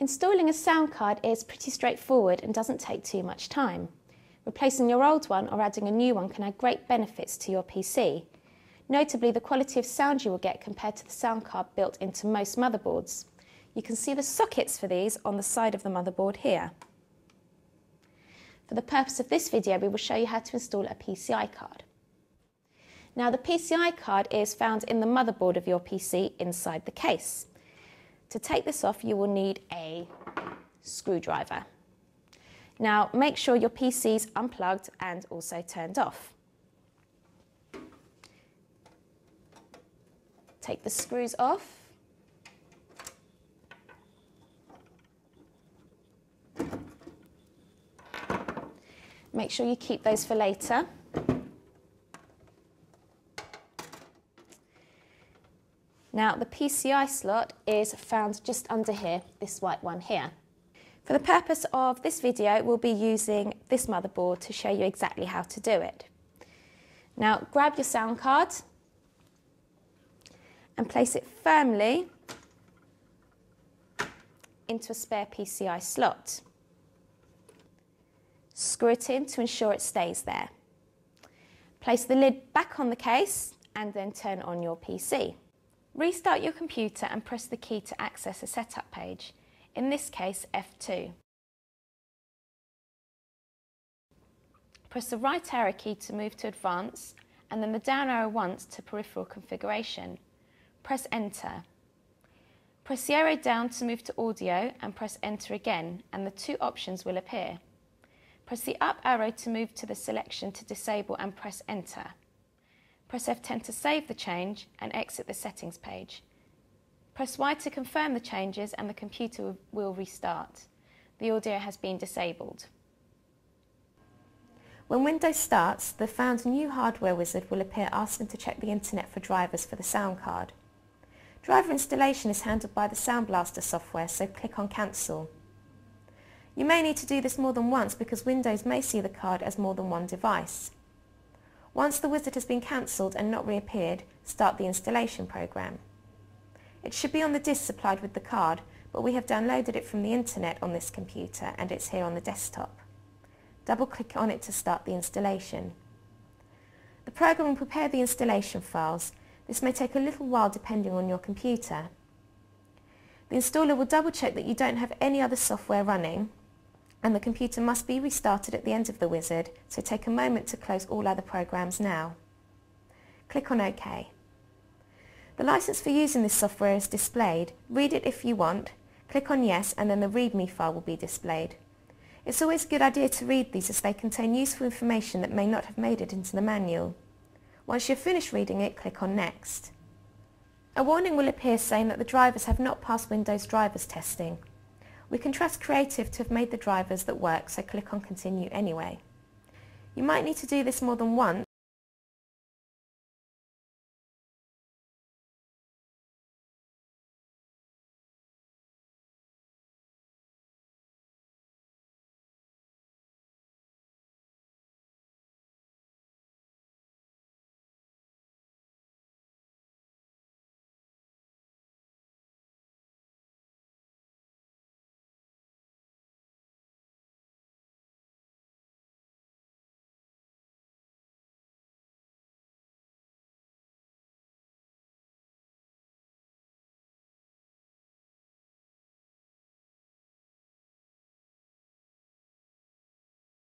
Installing a sound card is pretty straightforward and doesn't take too much time. Replacing your old one or adding a new one can add great benefits to your PC. Notably, the quality of sound you will get compared to the sound card built into most motherboards. You can see the sockets for these on the side of the motherboard here. For the purpose of this video, we will show you how to install a PCI card. Now, the PCI card is found in the motherboard of your PC inside the case. To take this off, you will need a screwdriver. Now, make sure your PC is unplugged and also turned off. Take the screws off. Make sure you keep those for later. Now the PCI slot is found just under here, this white one here. For the purpose of this video, we'll be using this motherboard to show you exactly how to do it. Now grab your sound card and place it firmly into a spare PCI slot. Screw it in to ensure it stays there. Place the lid back on the case and then turn on your PC. Restart your computer and press the key to access a setup page, in this case F2. Press the right arrow key to move to Advanced and then the down arrow once to Peripheral Configuration. Press Enter. Press the arrow down to move to Audio and press Enter again and the two options will appear. Press the up arrow to move to the selection to disable and press Enter. Press F10 to save the change and exit the settings page. Press Y to confirm the changes and the computer will restart. The audio has been disabled. When Windows starts, the Found New Hardware wizard will appear asking to check the internet for drivers for the sound card. Driver installation is handled by the Sound Blaster software, so click on Cancel. You may need to do this more than once because Windows may see the card as more than one device. Once the wizard has been cancelled and not reappeared, start the installation program. It should be on the disk supplied with the card, but we have downloaded it from the internet on this computer and it's here on the desktop. Double click on it to start the installation. The program will prepare the installation files. This may take a little while depending on your computer. The installer will double check that you don't have any other software running and the computer must be restarted at the end of the wizard, so take a moment to close all other programs now. Click on OK. The license for using this software is displayed. Read it if you want, click on Yes and then the README file will be displayed. It's always a good idea to read these as they contain useful information that may not have made it into the manual. Once you've finished reading it, click on Next. A warning will appear saying that the drivers have not passed Windows drivers testing. We can trust Creative to have made the drivers that work, so click on Continue anyway. You might need to do this more than once